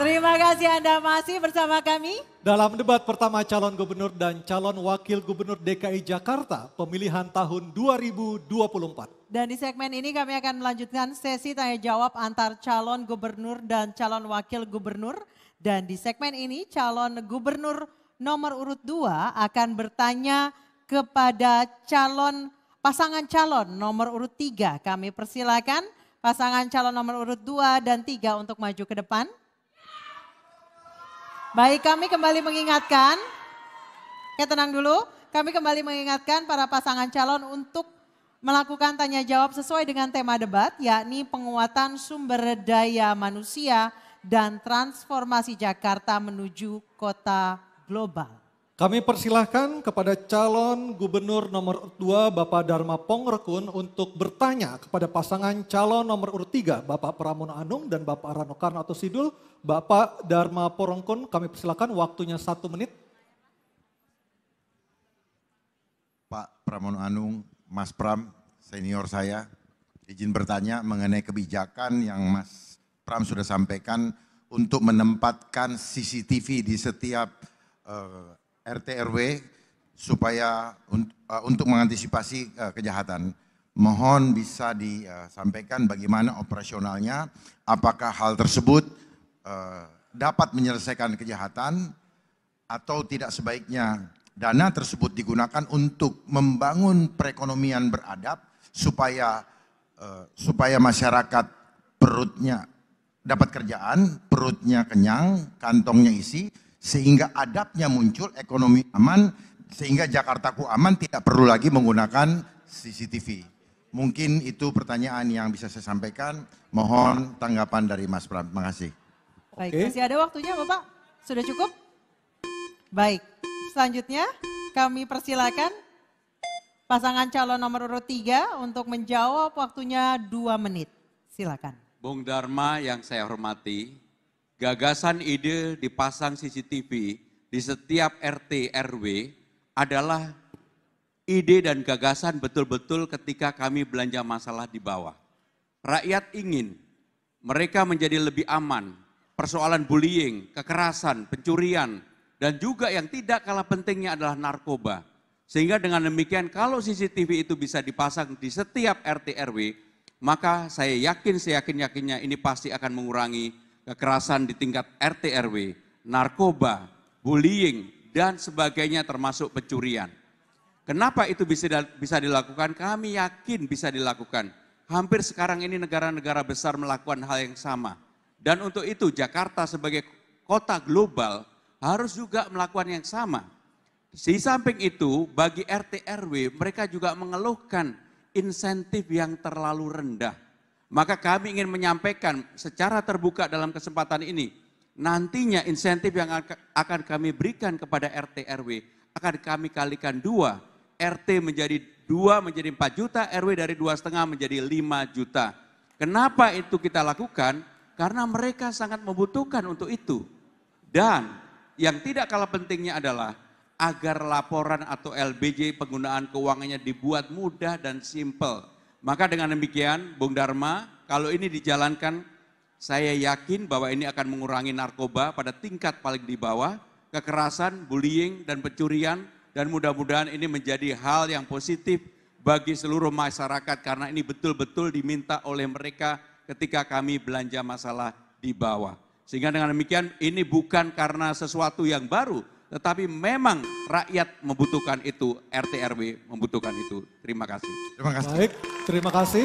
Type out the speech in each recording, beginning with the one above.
Terima kasih Anda masih bersama kami. Dalam debat pertama calon gubernur dan calon wakil gubernur DKI Jakarta pemilihan tahun 2024. Dan di segmen ini kami akan melanjutkan sesi tanya jawab antar calon gubernur dan calon wakil gubernur. Dan di segmen ini calon gubernur nomor urut 2 akan bertanya kepada calon pasangan calon nomor urut 3. Kami persilakan pasangan calon nomor urut 2 dan 3 untuk maju ke depan. Baik kami kembali mengingatkan, ya tenang dulu, kami kembali mengingatkan para pasangan calon untuk melakukan tanya jawab sesuai dengan tema debat yakni penguatan sumber daya manusia dan transformasi Jakarta menuju kota global. Kami persilahkan kepada calon gubernur nomor 2 Bapak Dharma Pongrekun untuk bertanya kepada pasangan calon nomor urut 3 Bapak Pramono Anung dan Bapak Rano Karno atau Sidul. Bapak Dharma Porongkun kami persilahkan waktunya satu menit. Pak Pramono Anung, Mas Pram, senior saya, izin bertanya mengenai kebijakan yang Mas Pram sudah sampaikan untuk menempatkan CCTV di setiap uh, RT RW supaya uh, untuk mengantisipasi uh, kejahatan. Mohon bisa disampaikan bagaimana operasionalnya, apakah hal tersebut uh, dapat menyelesaikan kejahatan atau tidak sebaiknya dana tersebut digunakan untuk membangun perekonomian beradab supaya supaya masyarakat perutnya dapat kerjaan, perutnya kenyang, kantongnya isi, sehingga adabnya muncul ekonomi aman sehingga Jakartaku aman tidak perlu lagi menggunakan CCTV. Mungkin itu pertanyaan yang bisa saya sampaikan. Mohon tanggapan dari Mas Pram. Terima kasih. Baik, okay. masih ada waktunya Bapak? Sudah cukup? Baik, selanjutnya kami persilakan pasangan calon nomor urut 3 untuk menjawab waktunya dua menit. Silakan. Bung Dharma yang saya hormati, Gagasan ide dipasang CCTV di setiap RT RW adalah ide dan gagasan betul-betul ketika kami belanja masalah di bawah. Rakyat ingin mereka menjadi lebih aman, persoalan bullying, kekerasan, pencurian, dan juga yang tidak kalah pentingnya adalah narkoba. Sehingga dengan demikian kalau CCTV itu bisa dipasang di setiap RT RW, maka saya yakin, saya yakin-yakinnya ini pasti akan mengurangi kekerasan di tingkat RT RW, narkoba, bullying, dan sebagainya termasuk pencurian. Kenapa itu bisa bisa dilakukan? Kami yakin bisa dilakukan. Hampir sekarang ini negara-negara besar melakukan hal yang sama. Dan untuk itu Jakarta sebagai kota global harus juga melakukan yang sama. Di samping itu bagi RT RW mereka juga mengeluhkan insentif yang terlalu rendah maka kami ingin menyampaikan secara terbuka dalam kesempatan ini, nantinya insentif yang akan kami berikan kepada RT RW akan kami kalikan dua, RT menjadi dua menjadi 4 juta, RW dari dua setengah menjadi 5 juta. Kenapa itu kita lakukan? Karena mereka sangat membutuhkan untuk itu. Dan yang tidak kalah pentingnya adalah agar laporan atau LBJ penggunaan keuangannya dibuat mudah dan simple maka dengan demikian, Bung Dharma, kalau ini dijalankan, saya yakin bahwa ini akan mengurangi narkoba pada tingkat paling di bawah, kekerasan, bullying, dan pencurian, dan mudah-mudahan ini menjadi hal yang positif bagi seluruh masyarakat karena ini betul-betul diminta oleh mereka ketika kami belanja masalah di bawah. Sehingga dengan demikian ini bukan karena sesuatu yang baru, tetapi memang rakyat membutuhkan itu, RT RW membutuhkan itu. Terima kasih. Terima kasih. Baik, terima kasih.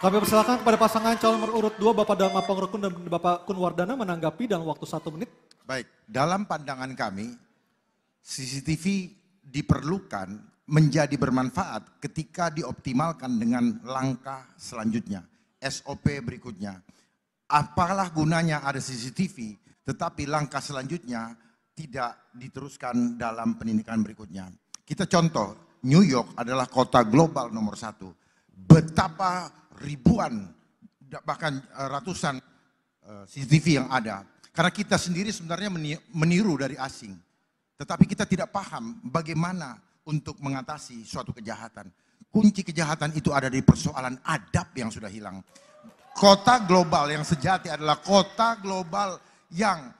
Kami persilakan kepada pasangan calon nomor urut 2 Bapak Dharma Pangrekun dan Bapak Kunwardana menanggapi dalam waktu satu menit. Baik, dalam pandangan kami CCTV diperlukan menjadi bermanfaat ketika dioptimalkan dengan langkah selanjutnya, SOP berikutnya. Apalah gunanya ada CCTV, tetapi langkah selanjutnya tidak diteruskan dalam pendidikan berikutnya. Kita contoh, New York adalah kota global nomor satu. Betapa ribuan, bahkan eh, ratusan eh, CCTV yang ada. Karena kita sendiri sebenarnya meniru dari asing. Tetapi kita tidak paham bagaimana untuk mengatasi suatu kejahatan. Kunci kejahatan itu ada di persoalan adab yang sudah hilang. Kota global yang sejati adalah kota global yang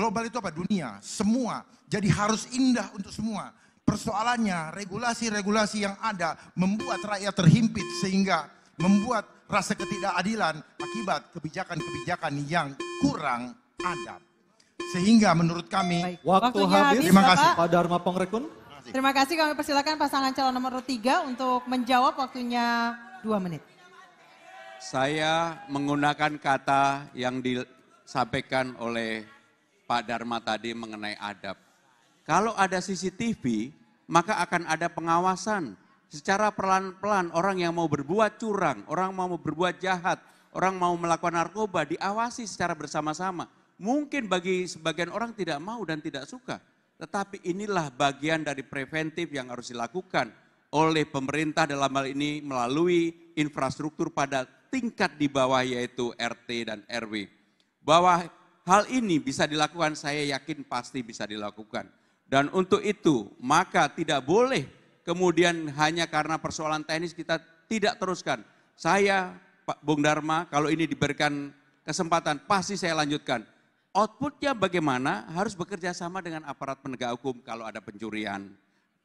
global itu apa? Dunia, semua. Jadi harus indah untuk semua. Persoalannya regulasi-regulasi yang ada membuat rakyat terhimpit sehingga membuat rasa ketidakadilan akibat kebijakan-kebijakan yang kurang adab. Sehingga menurut kami Baik. Waktu Waktunya habis. Terima kasih. Bapak. Pak Dharma Pongrekun. Terima kasih kami persilakan pasangan calon nomor urut 3 untuk menjawab waktunya dua menit. Saya menggunakan kata yang disampaikan oleh Pak Dharma tadi mengenai adab. Kalau ada CCTV, maka akan ada pengawasan. Secara pelan-pelan orang yang mau berbuat curang, orang mau berbuat jahat, orang mau melakukan narkoba diawasi secara bersama-sama. Mungkin bagi sebagian orang tidak mau dan tidak suka. Tetapi inilah bagian dari preventif yang harus dilakukan oleh pemerintah dalam hal ini melalui infrastruktur pada tingkat di bawah yaitu RT dan RW. Bahwa hal ini bisa dilakukan saya yakin pasti bisa dilakukan. Dan untuk itu maka tidak boleh kemudian hanya karena persoalan teknis kita tidak teruskan. Saya Pak Bung Dharma kalau ini diberikan kesempatan pasti saya lanjutkan. Outputnya bagaimana harus bekerja sama dengan aparat penegak hukum kalau ada pencurian.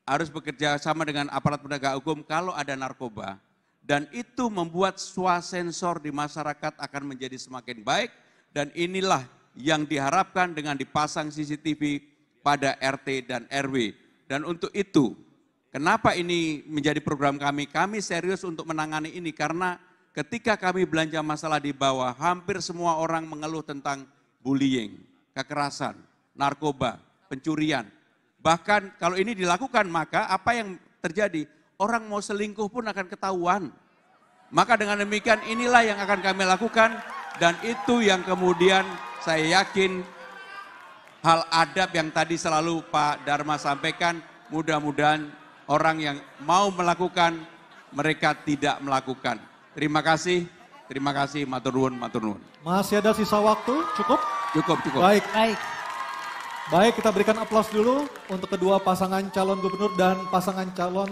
Harus bekerja sama dengan aparat penegak hukum kalau ada narkoba. Dan itu membuat swasensor di masyarakat akan menjadi semakin baik. Dan inilah yang diharapkan dengan dipasang CCTV pada RT dan RW. Dan untuk itu, kenapa ini menjadi program kami? Kami serius untuk menangani ini karena ketika kami belanja masalah di bawah, hampir semua orang mengeluh tentang bullying, kekerasan, narkoba, pencurian. Bahkan kalau ini dilakukan maka apa yang terjadi? Orang mau selingkuh pun akan ketahuan. Maka dengan demikian inilah yang akan kami lakukan dan itu yang kemudian saya yakin hal adab yang tadi selalu Pak Dharma sampaikan mudah-mudahan orang yang mau melakukan mereka tidak melakukan. Terima kasih, terima kasih matur nuwun, matur nuwun. Masih ada sisa waktu, cukup? Cukup, cukup. Baik, Baik, baik kita berikan aplaus dulu untuk kedua pasangan calon gubernur dan pasangan calon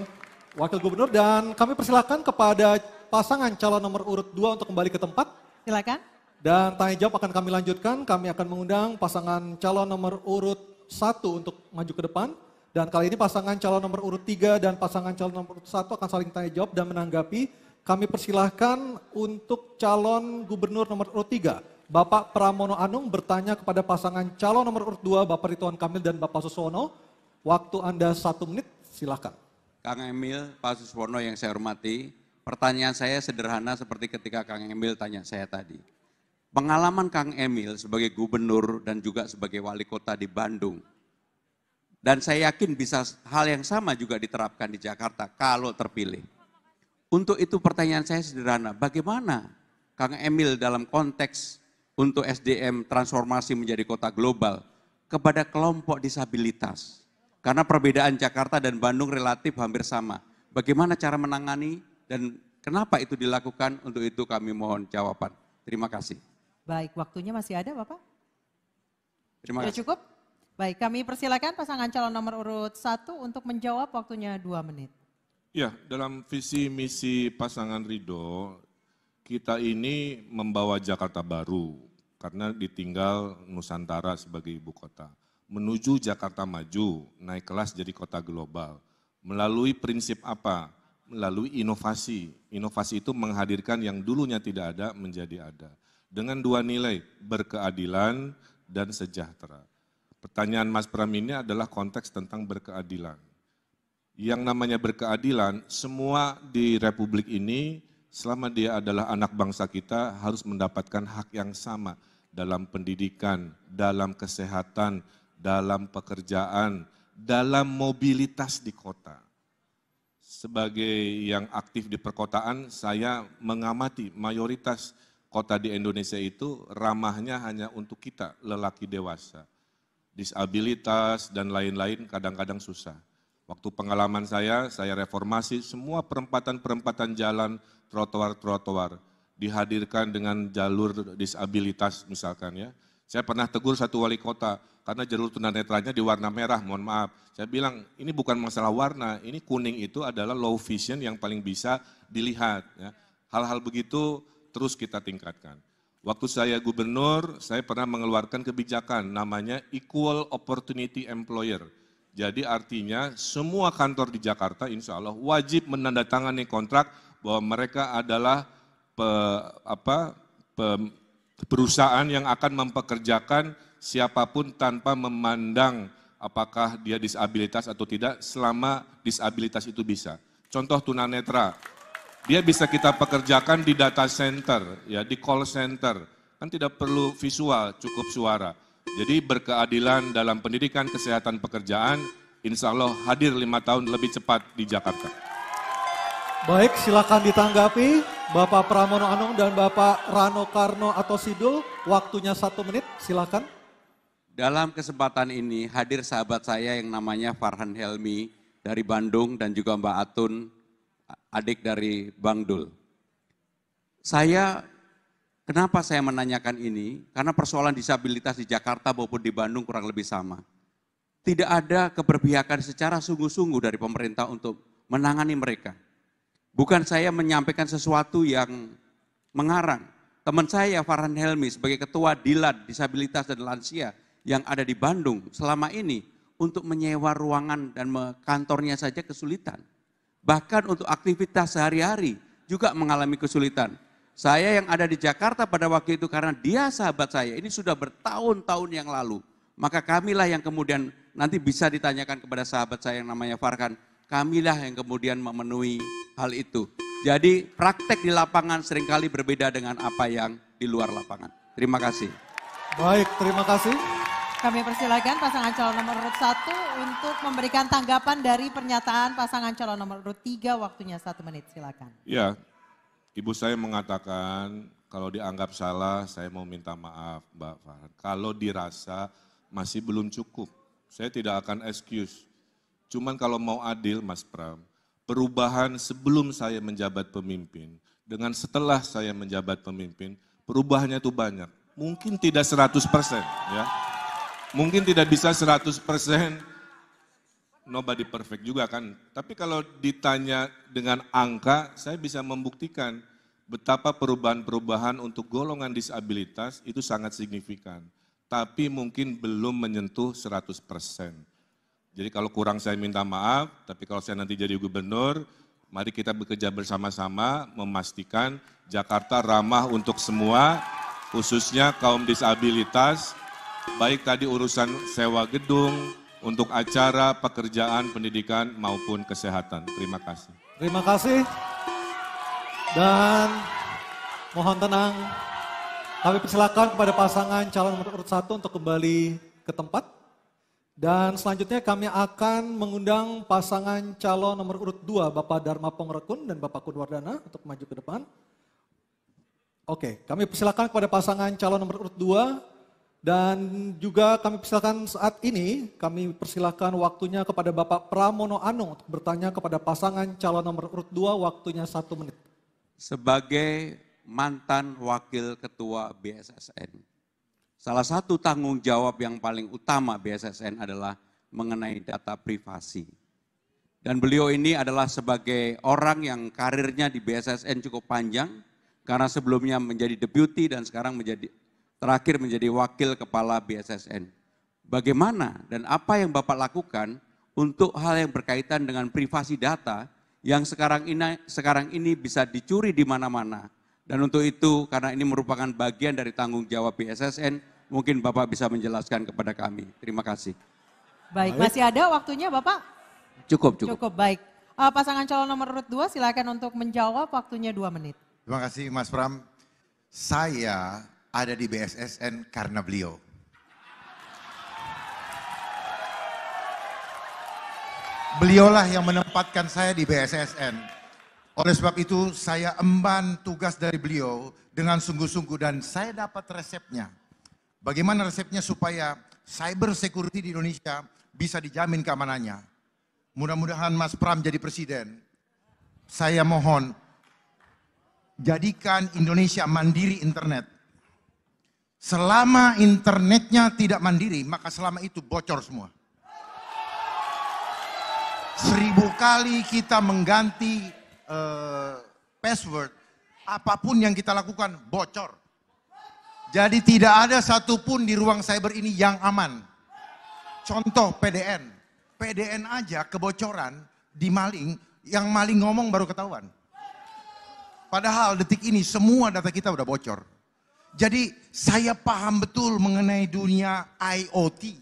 wakil gubernur. Dan kami persilakan kepada pasangan calon nomor urut 2 untuk kembali ke tempat. silakan. Dan tanya jawab akan kami lanjutkan. Kami akan mengundang pasangan calon nomor urut 1 untuk maju ke depan. Dan kali ini pasangan calon nomor urut 3 dan pasangan calon nomor urut 1 akan saling tanya jawab dan menanggapi. Kami persilahkan untuk calon gubernur nomor urut 3. Bapak Pramono Anung bertanya kepada pasangan calon nomor urut 2, Bapak Ridwan Kamil dan Bapak Suswono. Waktu Anda satu menit, silakan. Kang Emil, Pak Suswono yang saya hormati, pertanyaan saya sederhana seperti ketika Kang Emil tanya saya tadi. Pengalaman Kang Emil sebagai gubernur dan juga sebagai wali kota di Bandung, dan saya yakin bisa hal yang sama juga diterapkan di Jakarta kalau terpilih. Untuk itu pertanyaan saya sederhana, bagaimana Kang Emil dalam konteks untuk SDM transformasi menjadi kota global kepada kelompok disabilitas? Karena perbedaan Jakarta dan Bandung relatif hampir sama. Bagaimana cara menangani dan kenapa itu dilakukan? Untuk itu kami mohon jawaban. Terima kasih. Baik, waktunya masih ada Bapak? Terima Sudah kasih. cukup? Baik, kami persilakan pasangan calon nomor urut 1 untuk menjawab waktunya dua menit. Ya, dalam visi misi pasangan Ridho, kita ini membawa Jakarta baru karena ditinggal Nusantara sebagai ibu kota. Menuju Jakarta maju, naik kelas jadi kota global. Melalui prinsip apa? Melalui inovasi. Inovasi itu menghadirkan yang dulunya tidak ada menjadi ada. Dengan dua nilai, berkeadilan dan sejahtera. Pertanyaan Mas Pram ini adalah konteks tentang berkeadilan yang namanya berkeadilan, semua di republik ini selama dia adalah anak bangsa kita harus mendapatkan hak yang sama dalam pendidikan, dalam kesehatan, dalam pekerjaan, dalam mobilitas di kota. Sebagai yang aktif di perkotaan, saya mengamati mayoritas kota di Indonesia itu ramahnya hanya untuk kita, lelaki dewasa. Disabilitas dan lain-lain kadang-kadang susah. Waktu pengalaman saya, saya reformasi semua perempatan-perempatan jalan, trotoar-trotoar dihadirkan dengan jalur disabilitas misalkan ya. Saya pernah tegur satu wali kota karena jalur tunanetranya di warna merah, mohon maaf. Saya bilang ini bukan masalah warna, ini kuning itu adalah low vision yang paling bisa dilihat. Ya. Hal-hal begitu terus kita tingkatkan. Waktu saya gubernur, saya pernah mengeluarkan kebijakan namanya Equal Opportunity Employer. Jadi artinya semua kantor di Jakarta insya Allah wajib menandatangani kontrak bahwa mereka adalah pe, apa, pe, perusahaan yang akan mempekerjakan siapa pun tanpa memandang apakah dia disabilitas atau tidak selama disabilitas itu bisa. Contoh tunanetra, dia bisa kita pekerjakan di data center, ya di call center. Kan tidak perlu visual, cukup suara. Jadi berkeadilan dalam pendidikan kesehatan pekerjaan, insya Allah hadir lima tahun lebih cepat di Jakarta. Baik, silakan ditanggapi Bapak Pramono Anung dan Bapak Rano Karno atau Sidul. Waktunya satu menit, silakan. Dalam kesempatan ini hadir sahabat saya yang namanya Farhan Helmi dari Bandung dan juga Mbak Atun adik dari Bang Dul. Saya, kenapa saya menanyakan ini? Karena persoalan disabilitas di Jakarta maupun di Bandung kurang lebih sama. Tidak ada keberpihakan secara sungguh-sungguh dari pemerintah untuk menangani mereka. Bukan saya menyampaikan sesuatu yang mengarang. Teman saya Farhan Helmi sebagai ketua Dilad Disabilitas dan Lansia yang ada di Bandung selama ini untuk menyewa ruangan dan kantornya saja kesulitan bahkan untuk aktivitas sehari-hari juga mengalami kesulitan. Saya yang ada di Jakarta pada waktu itu karena dia sahabat saya, ini sudah bertahun-tahun yang lalu. Maka kamilah yang kemudian nanti bisa ditanyakan kepada sahabat saya yang namanya Farkan, kamilah yang kemudian memenuhi hal itu. Jadi praktek di lapangan sering kali berbeda dengan apa yang di luar lapangan. Terima kasih. Baik, terima kasih. Kami persilakan pasangan calon nomor urut 1 untuk memberikan tanggapan dari pernyataan pasangan calon nomor urut 3 waktunya satu menit silakan. Ya, ibu saya mengatakan kalau dianggap salah saya mau minta maaf Mbak Farhan. Kalau dirasa masih belum cukup, saya tidak akan excuse. Cuman kalau mau adil Mas Pram, perubahan sebelum saya menjabat pemimpin dengan setelah saya menjabat pemimpin, perubahannya itu banyak. Mungkin tidak 100 persen ya Mungkin tidak bisa 100% nobody perfect juga kan. Tapi kalau ditanya dengan angka, saya bisa membuktikan betapa perubahan-perubahan untuk golongan disabilitas itu sangat signifikan. Tapi mungkin belum menyentuh 100%. Jadi kalau kurang saya minta maaf, tapi kalau saya nanti jadi gubernur, mari kita bekerja bersama-sama memastikan Jakarta ramah untuk semua, khususnya kaum disabilitas, baik tadi urusan sewa gedung, untuk acara, pekerjaan, pendidikan maupun kesehatan. Terima kasih. Terima kasih. Dan mohon tenang. Kami persilakan kepada pasangan calon nomor urut satu untuk kembali ke tempat. Dan selanjutnya kami akan mengundang pasangan calon nomor urut dua Bapak Dharma Pongrekun dan Bapak Kudwardana untuk maju ke depan. Oke, kami persilakan kepada pasangan calon nomor urut dua dan juga kami persilakan saat ini, kami persilakan waktunya kepada Bapak Pramono Anung untuk bertanya kepada pasangan calon nomor urut 2, waktunya satu menit. Sebagai mantan wakil ketua BSSN, salah satu tanggung jawab yang paling utama BSSN adalah mengenai data privasi. Dan beliau ini adalah sebagai orang yang karirnya di BSSN cukup panjang, karena sebelumnya menjadi deputi dan sekarang menjadi terakhir menjadi wakil kepala BSSN. Bagaimana dan apa yang Bapak lakukan untuk hal yang berkaitan dengan privasi data yang sekarang ini sekarang ini bisa dicuri di mana-mana. Dan untuk itu karena ini merupakan bagian dari tanggung jawab BSSN, mungkin Bapak bisa menjelaskan kepada kami. Terima kasih. Baik, masih ada waktunya Bapak? Cukup, cukup. Cukup, baik. Uh, pasangan calon nomor urut 2 silakan untuk menjawab waktunya dua menit. Terima kasih Mas Pram. Saya ada di BSSN karena beliau. Beliaulah yang menempatkan saya di BSSN. Oleh sebab itu saya emban tugas dari beliau dengan sungguh-sungguh dan saya dapat resepnya. Bagaimana resepnya supaya cyber security di Indonesia bisa dijamin keamanannya. Mudah-mudahan Mas Pram jadi presiden. Saya mohon jadikan Indonesia mandiri internet. Selama internetnya tidak mandiri, maka selama itu bocor semua. Seribu kali kita mengganti uh, password, apa pun yang kita lakukan bocor. Jadi tidak ada satupun di ruang cyber ini yang aman. Contoh PDN. PDN aja kebocoran di maling, yang maling ngomong baru ketahuan. Padahal detik ini semua data kita udah bocor. Jadi saya paham betul mengenai dunia IoT.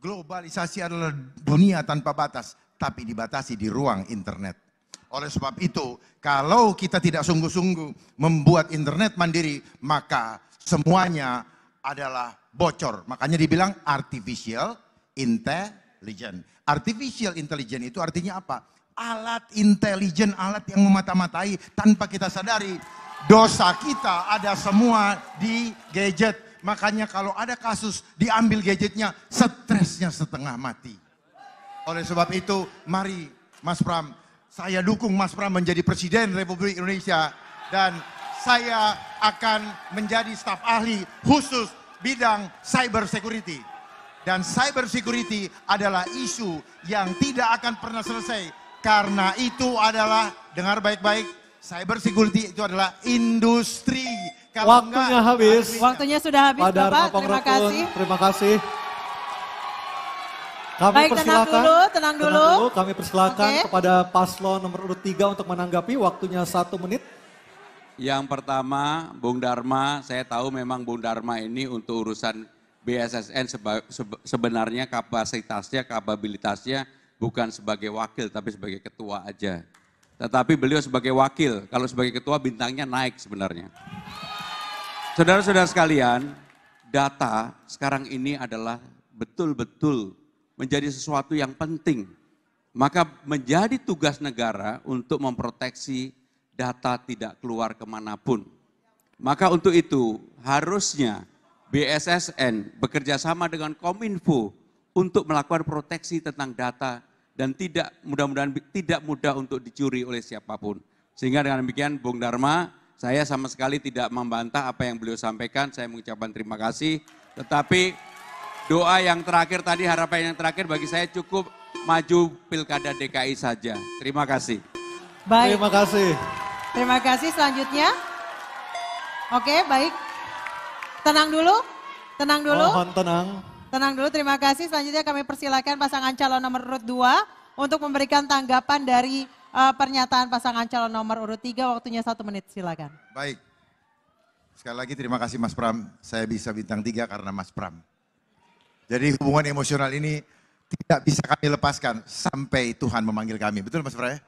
Globalisasi adalah dunia tanpa batas, tapi dibatasi di ruang internet. Oleh sebab itu, kalau kita tidak sungguh-sungguh membuat internet mandiri, maka semuanya adalah bocor. Makanya dibilang artificial intelligence. Artificial intelligence itu artinya apa? Alat intelijen, alat yang memata-matai tanpa kita sadari. Dosa kita ada semua di gadget. Makanya kalau ada kasus diambil gadgetnya, stresnya setengah mati. Oleh sebab itu, mari Mas Pram, saya dukung Mas Pram menjadi Presiden Republik Indonesia. Dan saya akan menjadi staf ahli khusus bidang cyber security. Dan cyber security adalah isu yang tidak akan pernah selesai. Karena itu adalah, dengar baik-baik, cyber security itu adalah industri. Kalau Waktunya enggak, habis. Waktunya sudah habis Pak Bapak, terima kasih. Terima kasih. Kami Baik, tenang dulu, tenang dulu. Tenang dulu. Kami persilakan okay. kepada paslon nomor urut 3 untuk menanggapi waktunya satu menit. Yang pertama, Bung Dharma, saya tahu memang Bung Dharma ini untuk urusan BSSN sebenarnya kapasitasnya, kapabilitasnya bukan sebagai wakil tapi sebagai ketua aja. Tetapi beliau sebagai wakil, kalau sebagai ketua bintangnya naik sebenarnya. Saudara-saudara sekalian, data sekarang ini adalah betul-betul menjadi sesuatu yang penting. Maka menjadi tugas negara untuk memproteksi data tidak keluar ke mana pun. Maka untuk itu harusnya BSSN bekerja sama dengan Kominfo untuk melakukan proteksi tentang data dan tidak mudah-mudahan tidak mudah untuk dicuri oleh siapa pun. Sehingga dengan demikian Bung Dharma, saya sama sekali tidak membantah apa yang beliau sampaikan, saya mengucapkan terima kasih. Tetapi doa yang terakhir tadi, harapan yang terakhir bagi saya cukup maju Pilkada DKI saja. Terima kasih. Baik. Terima kasih. Terima kasih selanjutnya. Oke, baik. Tenang dulu, tenang dulu. Mohon tenang. Tenang dulu, terima kasih. Selanjutnya kami persilakan pasangan calon nomor urut 2 untuk memberikan tanggapan dari uh, pernyataan pasangan calon nomor urut 3. Waktunya satu menit, silakan. Baik. Sekali lagi terima kasih Mas Pram. Saya bisa bintang 3 karena Mas Pram. Jadi hubungan emosional ini tidak bisa kami lepaskan sampai Tuhan memanggil kami. Betul Mas Pram?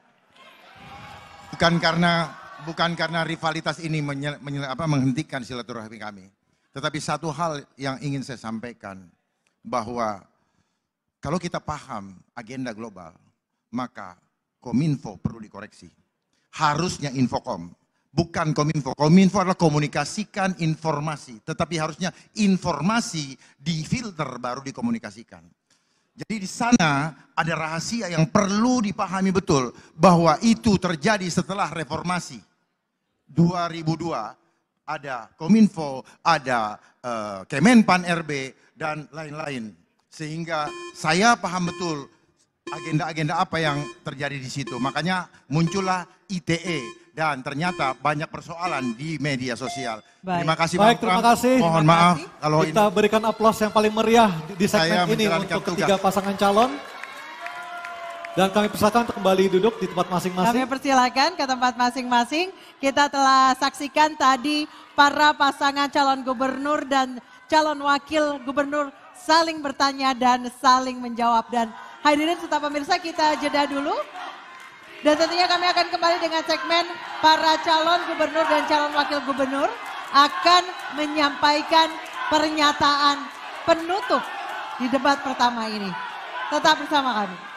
Bukan karena bukan karena rivalitas ini menye, menye, apa, menghentikan silaturahmi kami. Tetapi satu hal yang ingin saya sampaikan bahwa kalau kita paham agenda global, maka Kominfo perlu dikoreksi. Harusnya Infokom, bukan Kominfo. Kominfo adalah komunikasikan informasi, tetapi harusnya informasi difilter baru dikomunikasikan. Jadi di sana ada rahasia yang perlu dipahami betul bahwa itu terjadi setelah reformasi 2002 ada Kominfo, ada uh, Kemenpan RB, dan lain-lain. Sehingga saya paham betul agenda-agenda apa yang terjadi di situ. Makanya muncullah ITE dan ternyata banyak persoalan di media sosial. Baik. Terima kasih Baik, terima kasih. Mohon maaf kalau kita ini, berikan aplaus yang paling meriah di segmen ini untuk ketiga pasangan calon. Dan kami persilakan untuk kembali duduk di tempat masing-masing. Kami persilakan ke tempat masing-masing. Kita telah saksikan tadi para pasangan calon gubernur dan calon wakil gubernur saling bertanya dan saling menjawab. Dan hadirin serta pemirsa kita jeda dulu. Dan tentunya kami akan kembali dengan segmen para calon gubernur dan calon wakil gubernur akan menyampaikan pernyataan penutup di debat pertama ini. Tetap bersama kami.